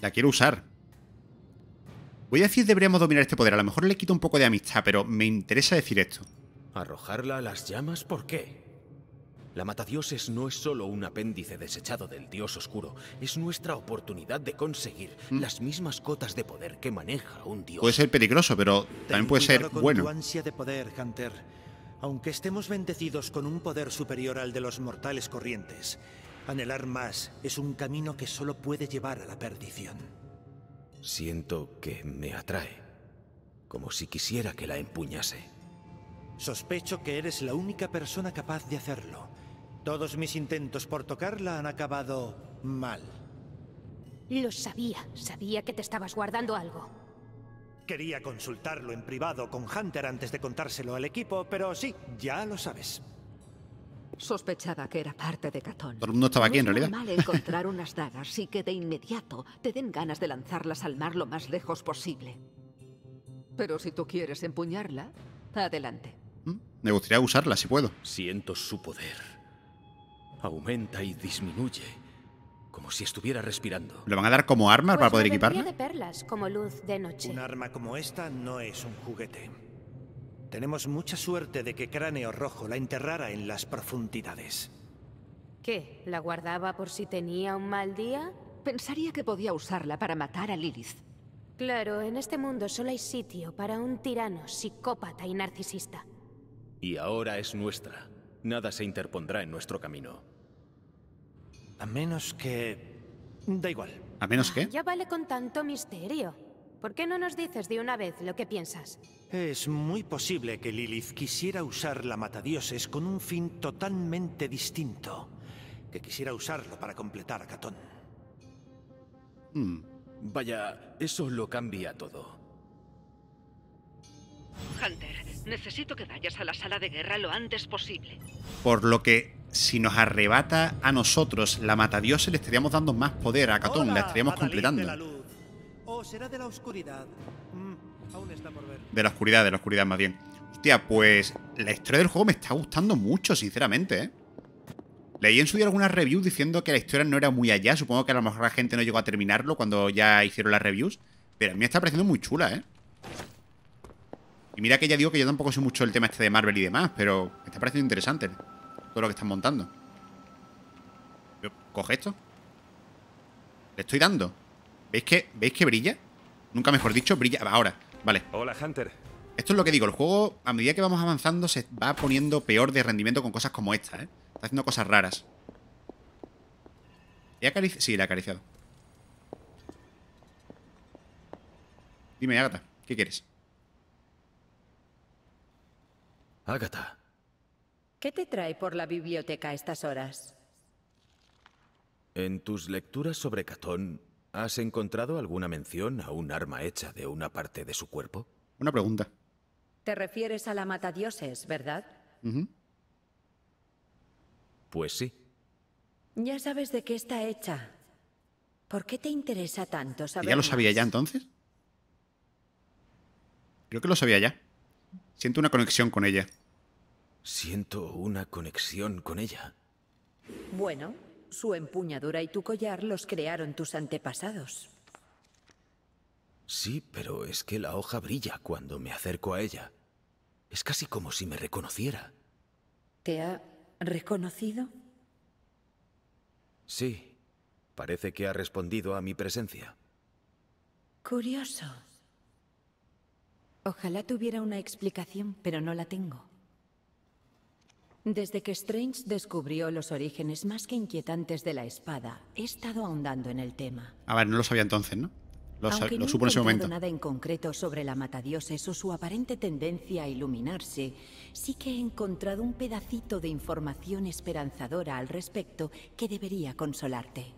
La quiero usar. Voy a decir deberíamos dominar este poder. A lo mejor le quito un poco de amistad, pero me interesa decir esto. ¿Arrojarla a las llamas? ¿Por qué? La matadioses no es solo un apéndice desechado del dios oscuro, es nuestra oportunidad de conseguir las mismas cotas de poder que maneja un dios. Mm. Puede ser peligroso, pero Ten también puede ser con bueno. tu ansia de poder, Hunter. Aunque estemos bendecidos con un poder superior al de los mortales corrientes, anhelar más es un camino que solo puede llevar a la perdición. Siento que me atrae, como si quisiera que la empuñase. Sospecho que eres la única persona capaz de hacerlo. Todos mis intentos por tocarla han acabado mal. Lo sabía. Sabía que te estabas guardando algo. Quería consultarlo en privado con Hunter antes de contárselo al equipo, pero sí, ya lo sabes. Sospechaba que era parte de Catón. Todo el mundo estaba aquí, en realidad. Es normal encontrar unas dagas y que de inmediato te den ganas de lanzarlas al mar lo más lejos posible. Pero si tú quieres empuñarla, adelante. Me gustaría usarla si puedo. Siento su poder. Aumenta y disminuye, como si estuviera respirando. ¿Lo van a dar como arma para Pues poder me vendría equiparla? de perlas, como luz de noche. Un arma como esta no es un juguete. Tenemos mucha suerte de que Cráneo Rojo la enterrara en las profundidades. ¿Qué? ¿La guardaba por si tenía un mal día? Pensaría que podía usarla para matar a Lilith. Claro, en este mundo solo hay sitio para un tirano, psicópata y narcisista. Y ahora es nuestra. Nada se interpondrá en nuestro camino. A menos que... Da igual. ¿A menos que? Ya vale con tanto misterio. ¿Por qué no nos dices de una vez lo que piensas? Es muy posible que Lilith quisiera usar la matadioses con un fin totalmente distinto. Que quisiera usarlo para completar a Catón. Hmm. Vaya, eso lo cambia todo. Hunter, necesito que vayas a la sala de guerra lo antes posible. Por lo que, si nos arrebata a nosotros la matadioses, le estaríamos dando más poder a Catón. la estaríamos completando. ¿O será de la oscuridad? Mm, aún está por ver. De la oscuridad, de la oscuridad más bien. Hostia, pues la historia del juego me está gustando mucho, sinceramente, ¿eh? Leí en su día algunas reviews diciendo que la historia no era muy allá. Supongo que a lo mejor la gente no llegó a terminarlo cuando ya hicieron las reviews. Pero a mí me está pareciendo muy chula, ¿eh? Y mira que ya digo que yo tampoco sé mucho el tema este de Marvel y demás, pero me está pareciendo interesante todo lo que están montando. ¿Coge esto? Le estoy dando. ¿Veis que, ¿Veis que brilla? Nunca mejor dicho, brilla. Ahora, vale. Hola, Hunter. Esto es lo que digo, el juego, a medida que vamos avanzando, se va poniendo peor de rendimiento con cosas como esta, ¿eh? Está haciendo cosas raras. ¿He acariciado? Sí, le he acariciado. Dime, Agatha, ¿qué quieres? Ágata, ¿Qué te trae por la biblioteca a estas horas? en tus lecturas sobre Catón, ¿has encontrado alguna mención a un arma hecha de una parte de su cuerpo? Una pregunta. Te refieres a la matadioses, ¿verdad? Pues sí. Ya sabes de qué está hecha. ¿Por qué te interesa tanto saber ¿Ya lo sabía ya entonces? Creo que lo sabía ya. Siento una conexión con ella. Siento una conexión con ella. Bueno, su empuñadura y tu collar los crearon tus antepasados. Sí, pero es que la hoja brilla cuando me acerco a ella. Es casi como si me reconociera. ¿Te ha reconocido? Sí, parece que ha respondido a mi presencia. Curioso. Ojalá tuviera una explicación, pero no la tengo. Desde que Strange descubrió los orígenes más que inquietantes de la espada, he estado ahondando en el tema. A ver, no lo sabía entonces, ¿no? Lo, Aunque lo no he supo en ese momento. nada en concreto sobre la matadioses o su aparente tendencia a iluminarse, sí que he encontrado un pedacito de información esperanzadora al respecto que debería consolarte.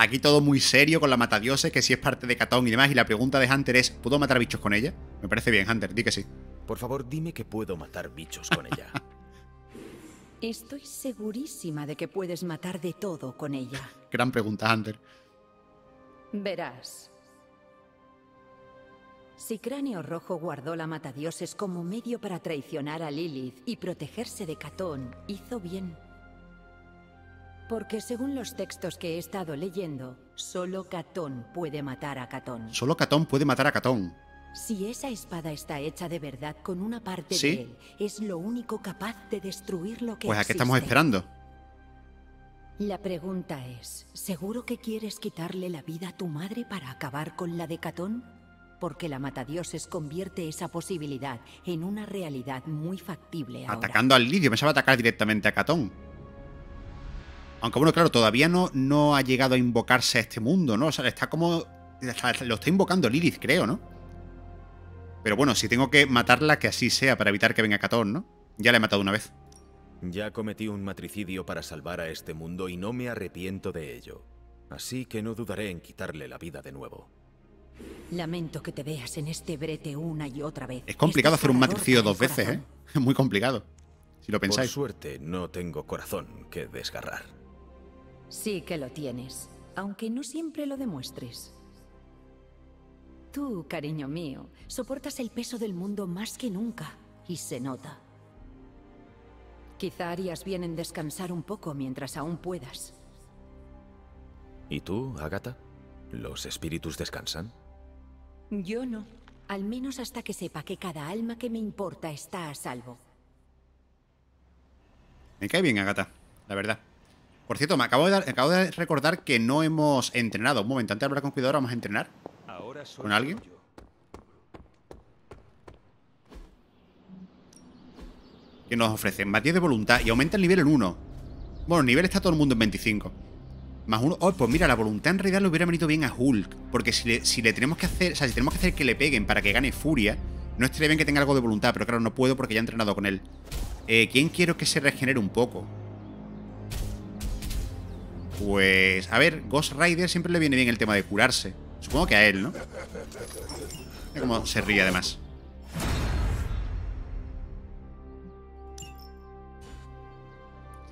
Aquí todo muy serio con la matadioses, que si es parte de Catón y demás. Y la pregunta de Hunter es: ¿puedo matar bichos con ella? Me parece bien, Hunter, di que sí. Por favor, dime que puedo matar bichos con ella. (laughs) Estoy segurísima de que puedes matar de todo con ella. Gran pregunta, Hunter. Verás. Si Cráneo Rojo guardó la matadioses como medio para traicionar a Lilith y protegerse de Catón, hizo bien. Porque según los textos que he estado leyendo, solo Catón puede matar a Catón. Solo Catón puede matar a Catón. Si esa espada está hecha de verdad con una parte ¿Sí? de él, es lo único capaz de destruir lo que Pues a qué estamos esperando. La pregunta es, ¿seguro que quieres quitarle la vida a tu madre para acabar con la de Catón? Porque la matadioses convierte esa posibilidad en una realidad muy factible ahora. Atacando al Lidio, pensaba atacar directamente a Catón. Aunque bueno, claro, todavía no, no ha llegado a invocarse a este mundo, ¿no? O sea, está como. Lo está invocando Lilith, creo, ¿no? Pero bueno, si tengo que matarla, que así sea, para evitar que venga Catón, ¿no? Ya la he matado una vez. Ya cometí un matricidio para salvar a este mundo y no me arrepiento de ello. Así que no dudaré en quitarle la vida de nuevo. Lamento que te veas en este brete una y otra vez. Es complicado hacer un matricidio dos veces, ¿eh? Es (laughs) muy complicado. Si lo Por pensáis. suerte, no tengo corazón que desgarrar. Sí que lo tienes, aunque no siempre lo demuestres. Tú, cariño mío, soportas el peso del mundo más que nunca, y se nota. Quizá harías bien en descansar un poco mientras aún puedas. ¿Y tú, Agatha? ¿Los espíritus descansan? Yo no, al menos hasta que sepa que cada alma que me importa está a salvo. Me cae bien, Agata, la verdad. Por cierto, me acabo de, dar- acabo de recordar que no hemos entrenado. Un momento, antes de hablar con cuidadora, vamos a entrenar. Ahora ¿Con alguien? yo. que nos ofrecen más 10 de voluntad y aumenta el nivel en 1. Bueno, el nivel está todo el mundo en 25. Más uno. Oh, pues mira, la voluntad en realidad le hubiera venido bien a Hulk. Porque si le, si le tenemos que hacer. O sea, si tenemos que hacer que le peguen para que gane furia, no estaría bien que tenga algo de voluntad, pero claro, no puedo porque ya he entrenado con él. Eh, ¿Quién quiero que se regenere un poco? Pues. A ver, Ghost Rider siempre le viene bien el tema de curarse. Supongo que a él, ¿no? Mira cómo se ríe además.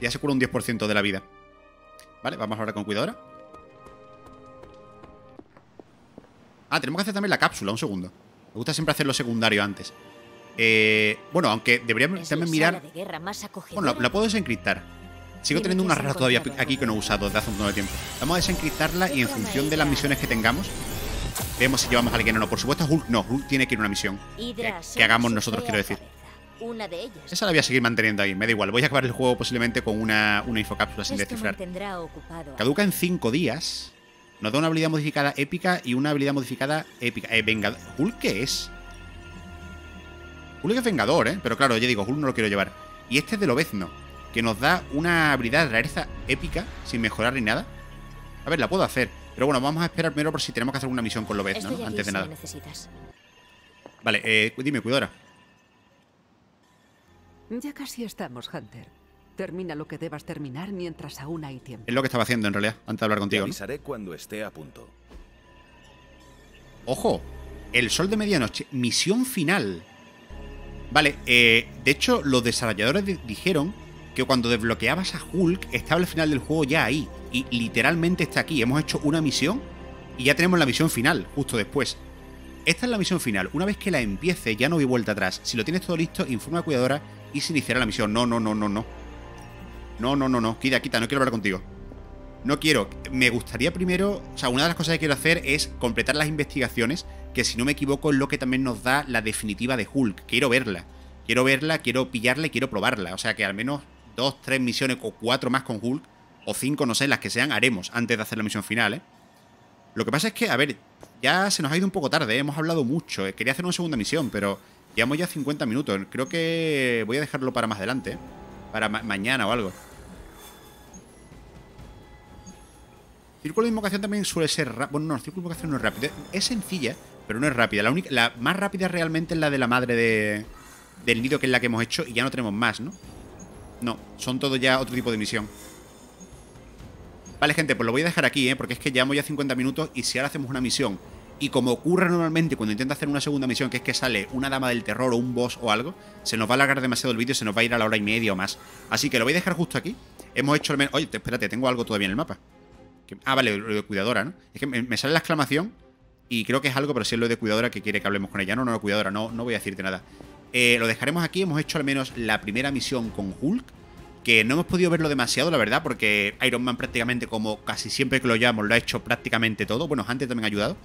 Ya se cura un 10% de la vida. Vale, vamos ahora con cuidadora. Ah, tenemos que hacer también la cápsula, un segundo. Me gusta siempre hacer lo secundario antes. Eh, bueno, aunque deberíamos también mirar... Bueno, la, la puedo desencriptar. Sigo teniendo una rara todavía aquí que no he usado desde hace un montón de tiempo. Vamos a desencriptarla y en función de las misiones que tengamos, vemos si llevamos a alguien o no. Por supuesto, Hulk no. Hulk tiene que ir a una misión. Que, que hagamos nosotros, quiero decir. cabeza. Una de ellas. Esa la voy a seguir manteniendo ahí, me da igual. Voy a acabar el juego posiblemente con una, una infocápsula sin descifrar. Caduca en 5 días. Nos da una habilidad modificada épica y una habilidad modificada épica. Eh, vengador. ¿Hulk qué es? Hulk es vengador, ¿eh? Pero claro, ya digo, Hulk no lo quiero llevar. Y este es de Lobezno, que nos da una habilidad de rareza épica sin mejorar ni nada. A ver, la puedo hacer. Pero bueno, vamos a esperar primero por si tenemos que hacer una misión con Estoy ¿no? aquí Antes de si nada. necesitas. Vale, eh, dime, cuidadora. Ya casi estamos, Hunter. Termina lo que debas terminar mientras aún hay tiempo. Es lo que estaba haciendo en realidad, antes de hablar Te contigo. ¿no? avisaré cuando esté a punto. Ojo, el sol de medianoche, misión final. Vale, eh, de hecho, los desarrolladores di- dijeron que cuando desbloqueabas a Hulk estaba el final del juego ya ahí. Y literalmente está aquí. Hemos hecho una misión y ya tenemos la misión final, justo después. Esta es la misión final. Una vez que la empiece, ya no hay vuelta atrás. Si lo tienes todo listo, informa a la cuidadora y se iniciará la misión. No, no, no, no, no. No, no, no, no. Quita, quita, no quiero hablar contigo. No quiero. Me gustaría primero. O sea, una de las cosas que quiero hacer es completar las investigaciones. Que si no me equivoco, es lo que también nos da la definitiva de Hulk. Quiero verla. Quiero verla, quiero pillarla y quiero probarla. O sea que al menos dos, tres misiones o cuatro más con Hulk o cinco, no sé, las que sean, haremos antes de hacer la misión final, ¿eh? Lo que pasa es que, a ver, ya se nos ha ido un poco tarde, ¿eh? hemos hablado mucho. ¿eh? Quería hacer una segunda misión, pero llevamos ya 50 minutos. Creo que voy a dejarlo para más adelante, ¿eh? Para mañana o algo. Círculo de invocación también suele ser. Bueno, no, el círculo de invocación no es rápido. Es sencilla, pero no es rápida. La, única, la más rápida realmente es la de la madre de, del nido, que es la que hemos hecho, y ya no tenemos más, ¿no? No, son todos ya otro tipo de misión. Vale, gente, pues lo voy a dejar aquí, ¿eh? Porque es que llevamos ya 50 minutos y si ahora hacemos una misión y como ocurre normalmente cuando intenta hacer una segunda misión, que es que sale una dama del terror o un boss o algo, se nos va a alargar demasiado el vídeo, se nos va a ir a la hora y media o más. Así que lo voy a dejar justo aquí. Hemos hecho al menos... Oye, espérate, tengo algo todavía en el mapa. Ah, vale, lo de cuidadora, ¿no? Es que me, sale la exclamación y creo que es algo, pero si es lo de cuidadora que quiere que hablemos con ella. No, no, no, cuidadora, no, no voy a decirte nada. Eh, lo dejaremos aquí, hemos hecho al menos la primera misión con Hulk que no hemos podido verlo demasiado, la verdad, porque Iron Man prácticamente, como casi siempre que lo llevamos, lo ha hecho prácticamente todo. Bueno, antes también ha ayudado.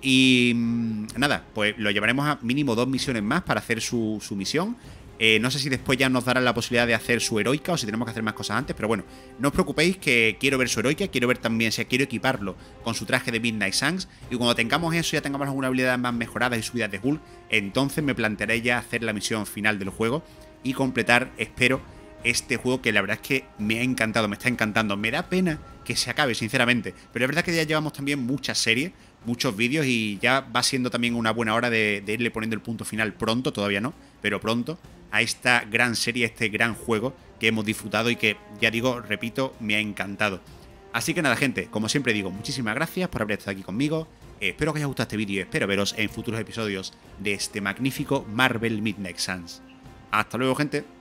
Y mm, nada, pues lo llevaremos a mínimo dos misiones más para hacer su, misión. Eh, no sé si después ya nos darán la posibilidad de hacer su heroica o si tenemos que hacer más cosas antes, pero bueno, no os preocupéis que quiero ver su heroica, quiero ver también, si quiero equiparlo con su traje de Midnight Suns y cuando tengamos eso, ya tengamos alguna habilidad más mejorada y subidas de Hulk, entonces me plantearé ya hacer la misión final del juego y completar, espero, este juego que la verdad es que me ha encantado, me está encantando. Me da pena que se acabe, sinceramente. Pero es verdad que ya llevamos también muchas series, muchos vídeos y ya va siendo también una buena hora de, irle poniendo el punto final pronto, todavía no, pero pronto, a esta gran serie, a este gran juego que hemos disfrutado y que, ya digo, repito, me ha encantado. Así que nada, gente, como siempre digo, muchísimas gracias por haber estado aquí conmigo. espero que os haya gustado este vídeo y espero veros en futuros episodios de este magnífico Marvel Midnight Suns. Hasta luego, gente.